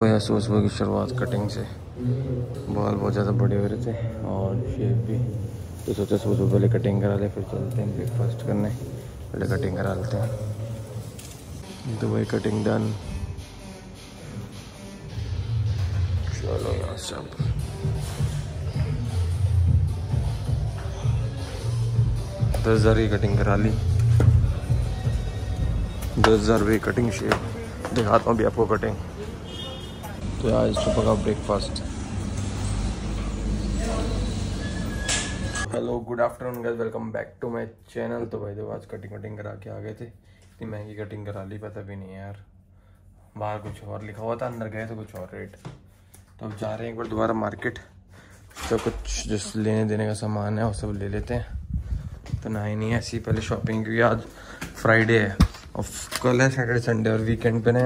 तो सुबह सुबह की शुरुआत कटिंग से। बाल बहुत ज़्यादा बड़े हो रहे थे और शेप भी। तो सोचा सुबह सुबह पहले कटिंग करा ले, फिर चलते हैं ब्रेकफास्ट करने। पहले कटिंग करा लेते हैं। तो वही कटिंग डन चलो यहाँ से अब दस हज़ार की कटिंग करा ली। दस हज़ार रुपये कटिंग शेप दिखाता हूँ भी आपको कटिंग तो आज सुबह का breakfast hello good afternoon guys welcome back to my channel तो भाई देखो आज कटिंग वटिंग करा के आ गए थे। इतनी महँगी कटिंग करा ली, पता भी नहीं यार। बाहर कुछ और लिखा हुआ था, अंदर गए तो कुछ और रेट तो अब जा रहे हैं एक बार दोबारा मार्केट तो कुछ जिस लेने देने का सामान है, वो सब ले लेते हैं। तो ना ही नहीं ऐसी पहले शॉपिंग क्योंकि आज फ्राइडे है। और कल है सैटरडे संडे और वीकेंड पे ना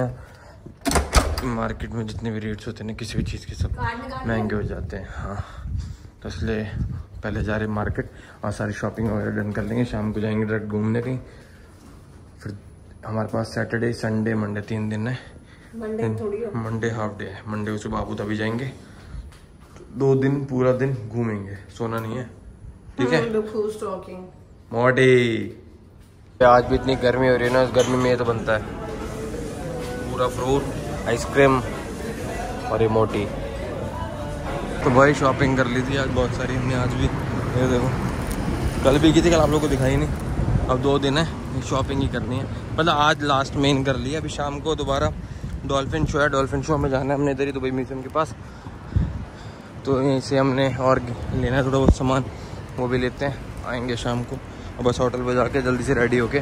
मार्केट में जितने भी रेट्स होते हैं ना किसी भी चीज़ के सब महँगे हो जाते हैं हाँ। तो इसलिए पहले जा रहे मार्केट और सारी शॉपिंग वगैरह डन कर लेंगे शाम को जाएँगे डायरेक्ट घूमने कहीं। फिर हमारे पास सैटरडे संडे मंडे तीन दिन है। मंडे हाफ़ डे है। मंडे को सुबह धाबी जाएँगे। दो दिन पूरा दिन घूमेंगे। सोना नहीं है। ठीक है? मोटी आज भी इतनी गर्मी हो रही है ना इस गर्मी में ये तो बनता है। पूरा फ्रूट आइसक्रीम और ये मोटी। तो भाई शॉपिंग कर ली थी आज बहुत सारी हमने आज भी। ये देखो। कल भी की थी, कल आप लोग को दिखाई नहीं। अब दो दिन है शॉपिंग ही करनी है। मतलब आज लास्ट मेन कर लिया अभी शाम को दोबारा डॉल्फिन शो है। डॉल्फिन शो में जाना है हमने इधर ही दुबई म्यूज़ियम के पास। तो यहीं से हमने और लेना है थोड़ा बहुत सामान, वो भी लेते हैं। आएँगे शाम को। और बस होटल पर जाके जल्दी से रेडी होके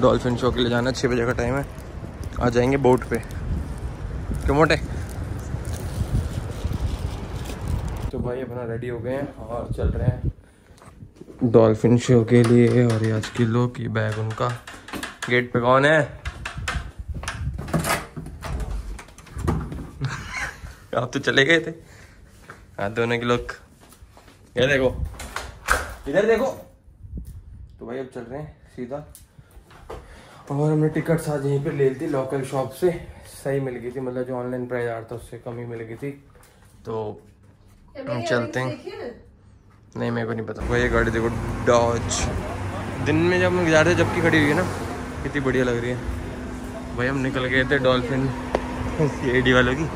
डॉल्फिन शो के लिए जाना है। छः बजे का टाइम है। आ जाएँगे बोट पे। क्यों मोटे। तो भाई अपना रेडी हो गए हैं और चल रहे हैं। डॉल्फिन शो के लिए और ये आज की बैग उनका। गेट पे कौन है? आप तो चले गए थे। हाँ दोनों के लोग ये देखो। इधर देखो। तो भाई अब चल रहे हैं सीधा। और हमने टिकट्स आज यहीं पे ले ली थी लोकल शॉप से। सही मिल गई थी मतलब जो ऑनलाइन प्राइस आ रहा था उससे कम ही मिल गई थी। तो हम चलते हैं। नहीं मेरे को नहीं पता। ये गाड़ी देखो डॉच दिन में जब हम जा रहे थे जबकि खड़ी हुई है ना कितनी बढ़िया लग रही है। भाई हम निकल गए थे डॉल्फिन सी वालों की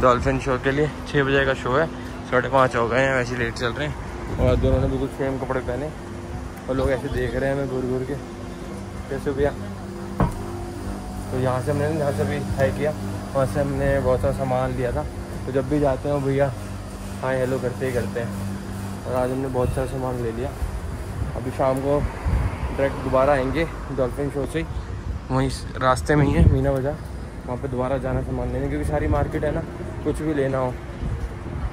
डॉल्फिन शो के लिए। छः बजे का शो है साढ़े पाँच हो गए हैं वैसे लेट चल रहे हैं। और दोनों ने बिल्कुल सेम कपड़े पहने। और लोग ऐसे देख रहे हैं हमें घूर घूर के। कैसे भैया? तो यहाँ से हमने यहाँ से भी हाई किया। वहाँ से हमने बहुत सारा सामान लिया था। तो जब भी जाते हैं भैया हाई हेलो करते ही करते हैं। और आज हमने बहुत सारा सामान ले लिया। अभी शाम को डायरेक्ट दोबारा आएँगे डॉल्फिन शो से ही। वहीं रास्ते में ही है मीना बाज़ार। वहाँ पे दोबारा जाना सामान लेने क्योंकि सारी मार्केट है ना कुछ भी लेना हो।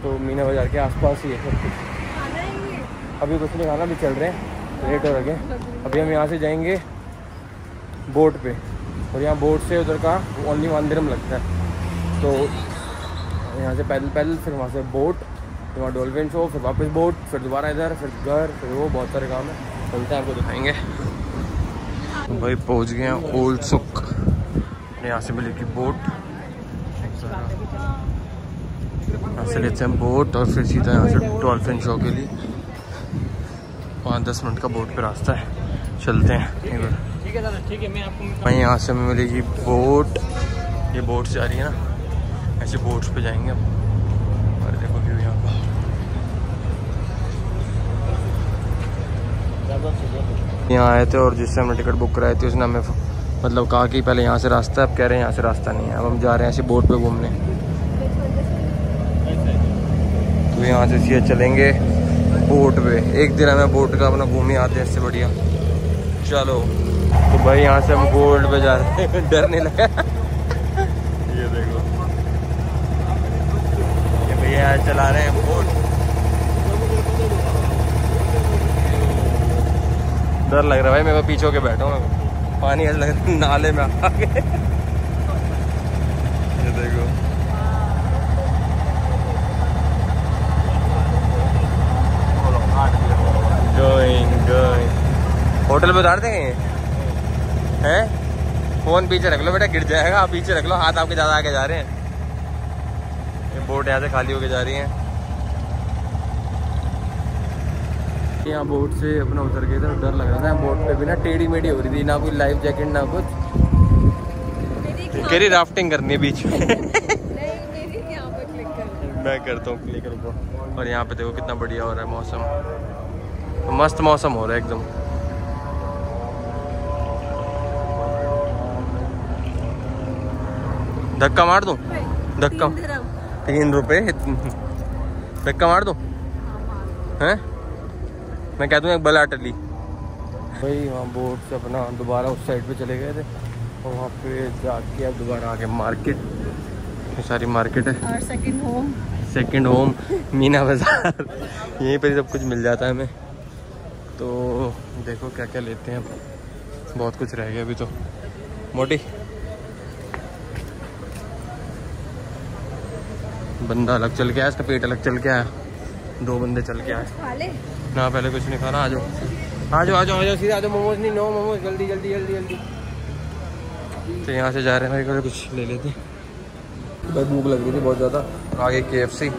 तो मीना बाज़ार के आसपास ही है सब कुछ। अभी कुछ नहीं खाना अभी चल रहे हैं। लेट हो रखे अभी हम यहाँ से जाएँगे। बोट पे। और यहाँ बोट से उधर का ओनली वन दिरम लगता है। तो यहाँ से पैदल पैदल, फिर वहाँ से बोट, फिर वहाँ डॉल्फिन शो फिर वापस बोट, फिर दोबारा इधर, फिर घर, फिर वो बहुत सारे काम है। चलते हैं, आपको दिखाएँगे। भाई पहुँच गए हैं ओल्ड सुक यहाँ से मिलेगी बोट। यहाँ से लेते हैं बोट और फिर सीधा यहाँ से डॉल्फिन शो के लिए। पाँच दस मिनट का बोट पे रास्ता है। चलते हैं, इधर। ठीक है ठीक है, मैं आपको यहाँ से हमें मिलेगी बोट। ये बोट से आ रही है ना? ऐसे बोट्स पे जाएँगे अब और देखो व्यू यहाँ का। यहाँ आए थे और जिससे हमने टिकट बुक कराई थी, उसने हमें मतलब कहा कि पहले यहाँ से रास्ता है, अब कह रहे हैं यहाँ से रास्ता नहीं है। अब हम जा रहे हैं ऐसे बोट पे घूमने। तो यहाँ से सीधे चलेंगे बोट पे। एक दिन हमें बोट का अपना घूम ही आते हैं, इससे बढ़िया। चलो। तो भाई यहाँ से हम गोल्ड पे जा रहे हैं। डर नहीं लगा। ये देखो। ये भैया चला रहे हैं बोट डर लग रहा है भाई मेरे को पीछे होके बैठा हूँ पानी ऐसा लग रहा है नाले में आ गए। ये देखो। गोइंग गोइंग होटल पे उतार देंगे हैं। फ़ोन पीछे रख लो बेटा, गिर जाएगा। आप पीछे रख लो, हाथ आपके ज़्यादा आगे जा रहे हैं। ये बोट यहाँ से खाली होके जा रही है। यहाँ बोट से अपना उतर गए थे डर लग रहा था। बोट पे भी ना टेढ़ी मेढ़ी हो रही थी, ना कोई लाइफ जैकेट ना कुछ। कह राफ्टिंग करनी है बीच में। मैं करता हूँ क्लिक रुको और यहाँ पे देखो कितना बढ़िया हो रहा है मौसम। मस्त मौसम हो रहा है एकदम। धक्का मार दो? धक्का। तीन रुपए? धक्का मार दो? हैं? मैं कह दूँ एक बला टली भाई वहाँ बोर्ड से अपना दोबारा उस साइड पे चले गए थे और वहाँ पे जाके अब दोबारा आके मार्केट। ये सारी मार्केट है। और second home second home Meena Bazaar. यहीं पर सब कुछ मिल जाता है हमें। तो देखो क्या क्या लेते हैं अब। बहुत कुछ रह गया अभी तो। मोटी। बंदा अलग चल के आया इसका पेट अलग चल के आया दो बंदे चल के आए ना पहले कुछ नहीं खाना आ जाओ। आ जाओ आ जाओ आ जाओ सीधे आ जाओ मोमोज नहीं नो मोमोज जल्दी जल्दी जल्दी जल्दी। तो यहाँ से जा रहे हैं भाई कुछ ले लेते भाई भूख लग रही थी बहुत ज़्यादा। आगे के एफ़ सी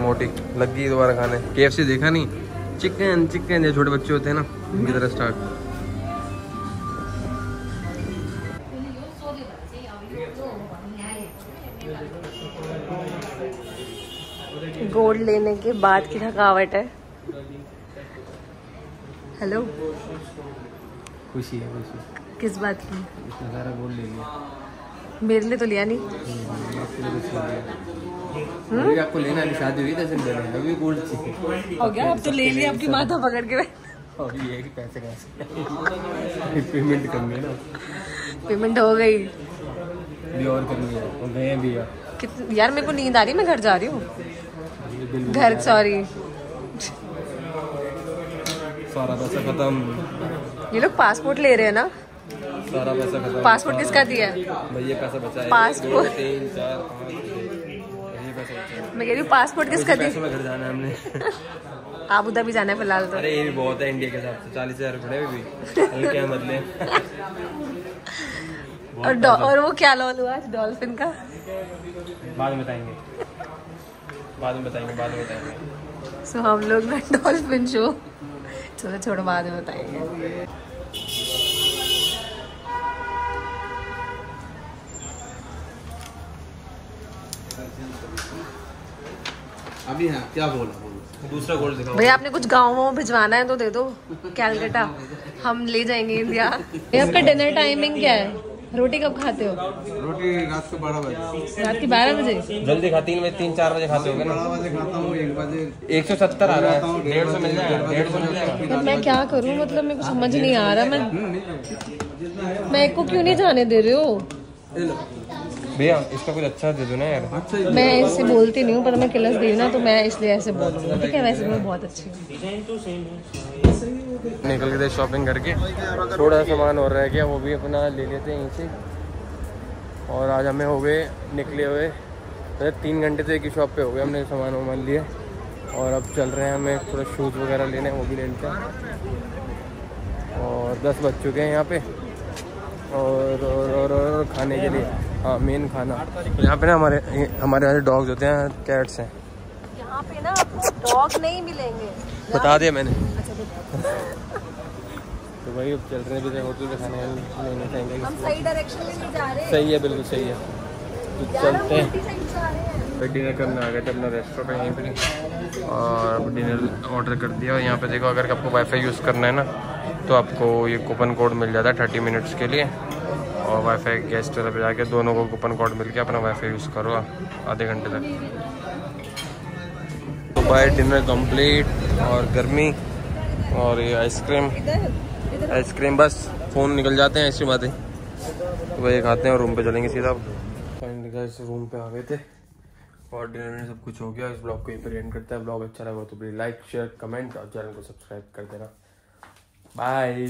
मोटी लग गई दोबारा खाने। के एफ़ सी देखा नहीं? चिकन चिकन जो छोटे बच्चे होते हैं ना उनकी तरह स्टार्ट गोल्ड लेने के बाद की थकावट है। हेलो खुशी है खुशी। किस बात की? इतना सारा गोल्ड ले लिया। मेरे लिए तो लिया नहीं। अभी आपको लेना है शादी हुई दस दिन पहले अभी गोल्ड चाहिए। हो गया अब तो ले लिया आपकी माथा पकड़ के। अभी ये कि पैसे कैसे पेमेंट करनी है ना। पेमेंट हो गई। अभी और करनी है और गए भी यार मेरे को नींद आ रही है मैं घर जा रही हूँ। घर सॉरी सारा पैसा खत्म ये लोग पासपोर्ट ले रहे हैं ना सारा पैसा खत्म पासपोर्ट किसका दिया है भैया पैसा बचा है पासपोर्ट। तीन चार मैं कह रही हूँ पासपोर्ट किसका दिया घर जाना है हमने आबू धाबी जाना है फ़िलहाल तो अरे ये भी बहुत है इंडिया के हिसाब से चालीस हज़ार रुपये भी क्या बदले और और वो क्या लॉल हुआ आज डॉल्फिन का बाद में बताएँगे बाद में बताएँगे बाद में बताएँगे। सो so, हम लोग ना डॉल्फिन शो चलो छोड़ो बाद में बताएँगे। अभी हाँ क्या बोला दूसरा गोल्ड दिखाओ। भैया आपने कुछ गाँव में भिजवाना है तो दे दो। कैलकटा। हम ले जाएँगे इंडिया ये आपका डिनर टाइमिंग क्या है? रोटी कब खाते हो? रोटी रात को बारह बजे। रात के बारह बजे? जल्दी खाती बजे तीन चार बजे खाते हो ना? बारह बजे खाता हूँ एक बजे। एक सौ सत्तर आ रहा है। डेढ़ सौ मिल जाएगा डेढ़ सौ मिल जाएगा। मैं क्या करूँ? मतलब मेरे को समझ नहीं आ रहा मैं मैं को क्यों नहीं जाने दे रहे हो? भैया इसका कुछ अच्छा दे दो ना यार। अच्छा मैं इससे बोलती नहीं हूँ पर मैं किलस दी ना तो मैं इसलिए ऐसे बोल रही हूँ। ठीक है वैसे मैं बहुत अच्छी हूँ। निकल गए थे शॉपिंग करके। थोड़ा सामान और रह गया वो भी अपना ले लेते हैं यहीं से और आज हमें हो गए निकले हुए मतलब तीन घंटे तो एक ही शॉप पे हो गए हमने सामान वामान लिए। और अब चल रहे हैं हमें थोड़ा शूज़ वगैरह लेने वो भी ले लेते हैं। और दस बज चुके हैं यहाँ पे। और और, और, और खाने के लिए। हाँ मेन खाना। यहाँ पे ना हमारे हमारे यहाँ डॉग्स होते हैं कैट्स हैं। यहाँ पे ना आपको डॉग नहीं मिलेंगे। बता दिया मैंने। अच्छा तो भाई अब चल रहे हैं होटल पे खाने लेने जाएँगे हम सही डायरेक्शन में नहीं जा रहे। सही है बिल्कुल सही है। तो चलते हैं। डिनर करने आ गए थे अपना रेस्टोरेंट यहीं पे। और डिनर ऑर्डर कर दिया। और यहाँ पे देखो अगर आपको वाईफाई यूज़ करना है ना तो आपको ये कूपन कोड मिल जाता है थर्टी मिनट्स के लिए। और वाईफाई गेस्ट पे जाके दोनों को कूपन कोड मिल के अपना वाईफाई यूज़ करो आधे घंटे तक। तो बाय डिनर कंप्लीट और गर्मी और ये आइसक्रीम आइसक्रीम बस फ़ोन निकल जाते हैं, ऐसी बातें। तो वही खाते हैं और रूम पे चलेंगे सीधा। फाइनली रूम पे आ गए थे। और डिनर में सब कुछ हो गया। इस ब्लॉग को यहीं पर एंड करता है। ब्लॉग अच्छा लगा तो प्लीज़ लाइक शेयर कमेंट और चैनल को सब्सक्राइब कर देना। बाय